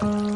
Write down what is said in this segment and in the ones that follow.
嗯。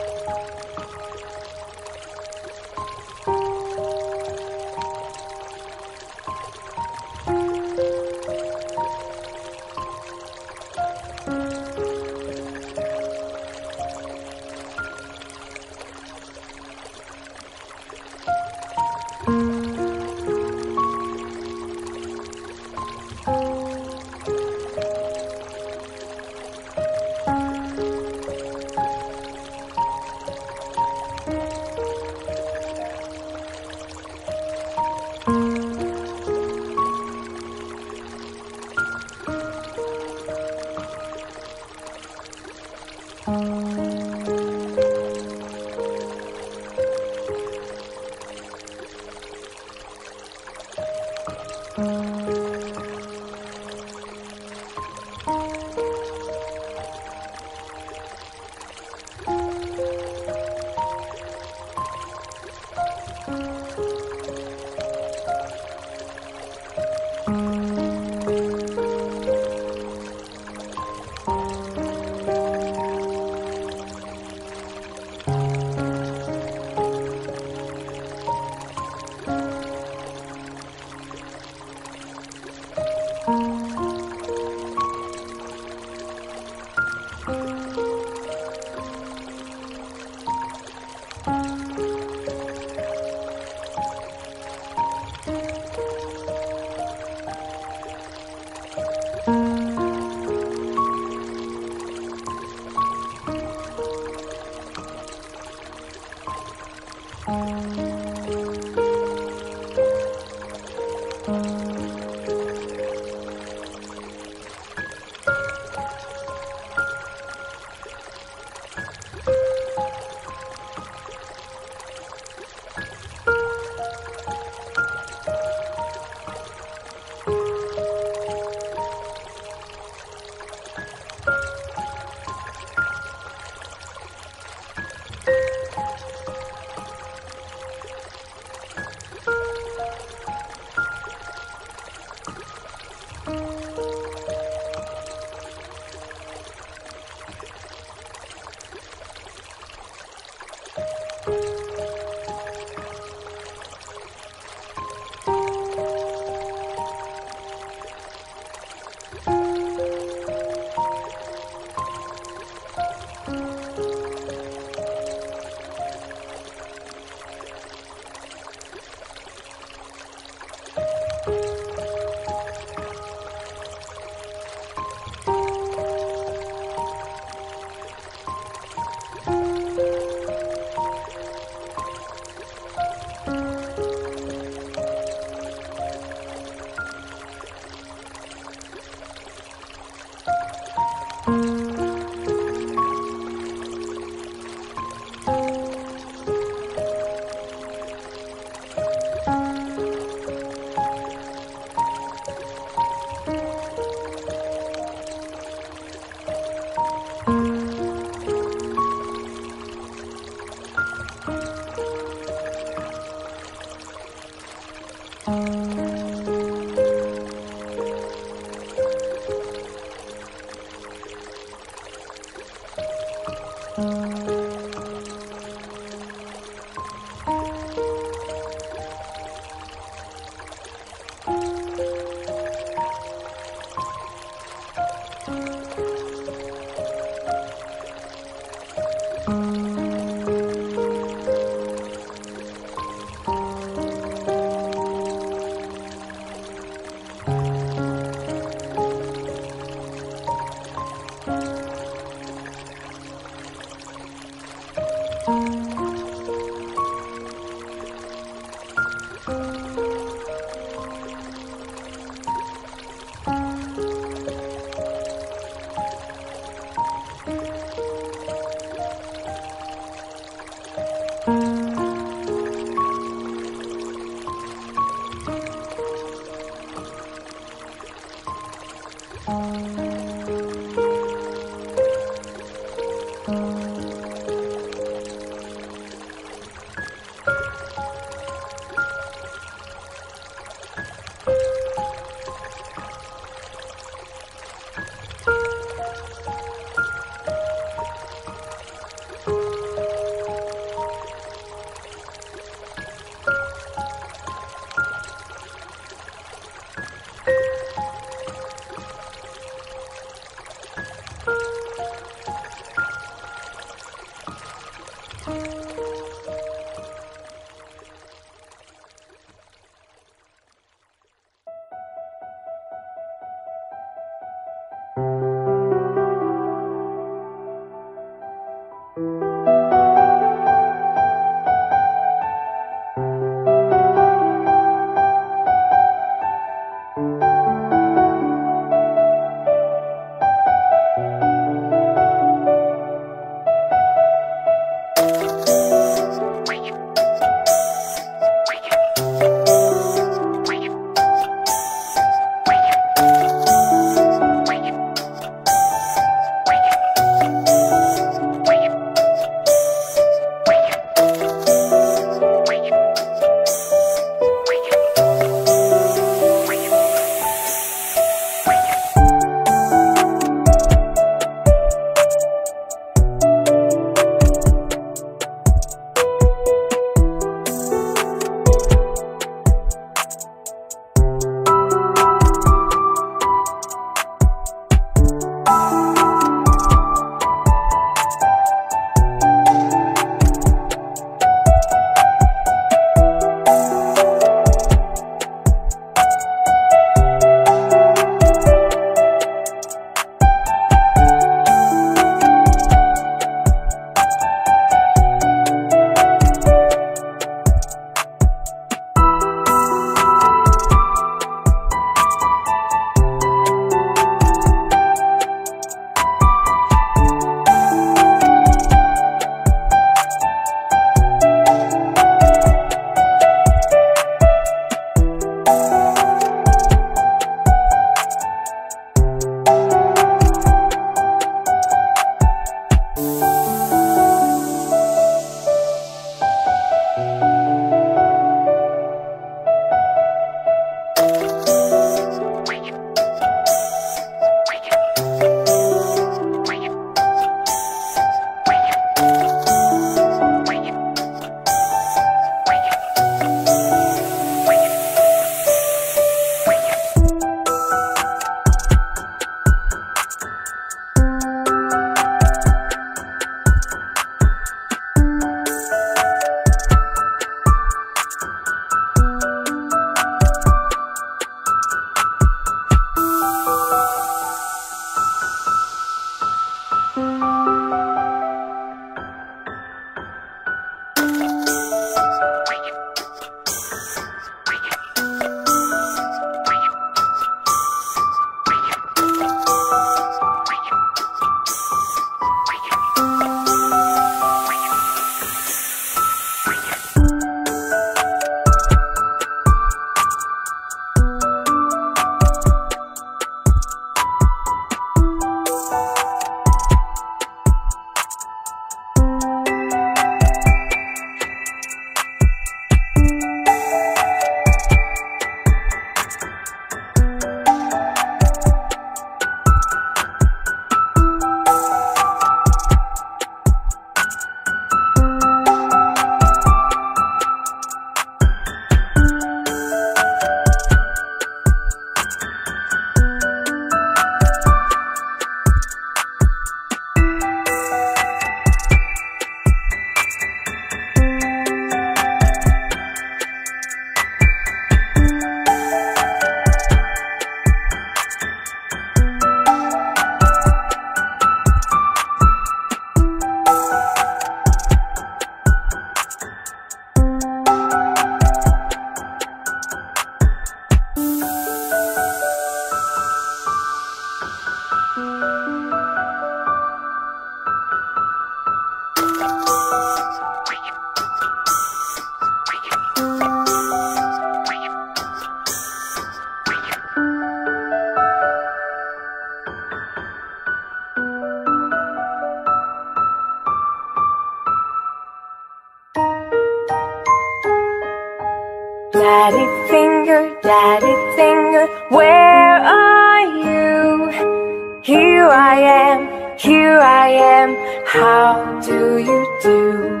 Daddy finger, daddy finger, where are you? Here I am, here I am, how do you do?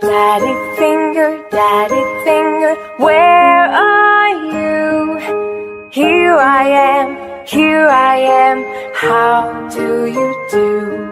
Daddy finger, daddy finger, where are you? Here I am, here I am, how do you do?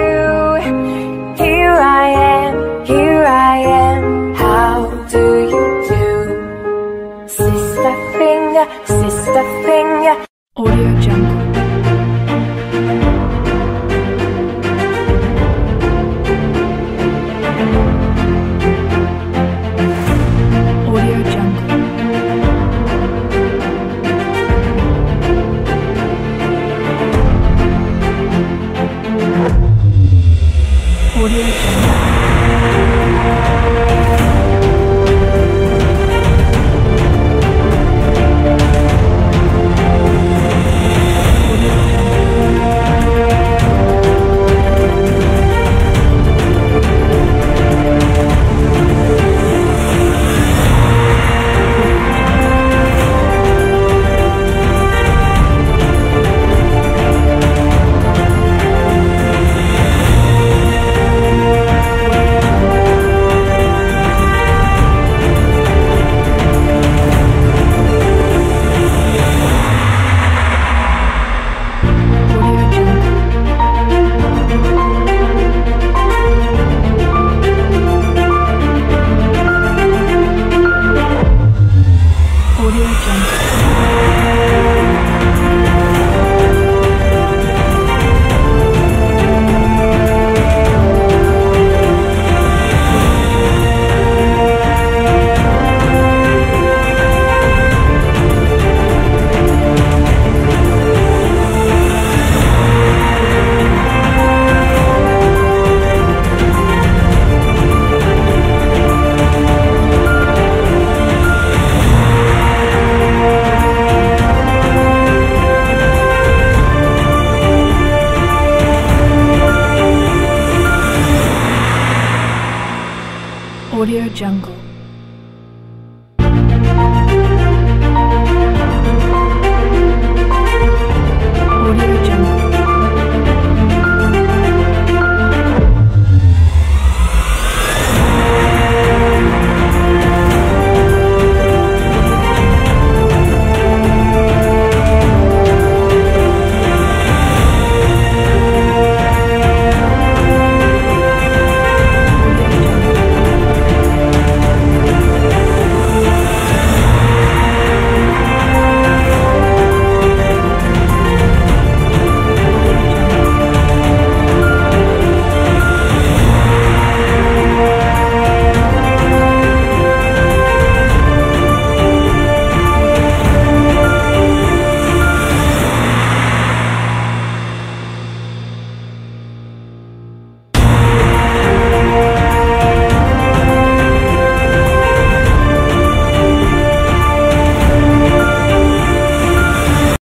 I am, here I am, how do you do? Sister finger, sister finger, Audio Jungle.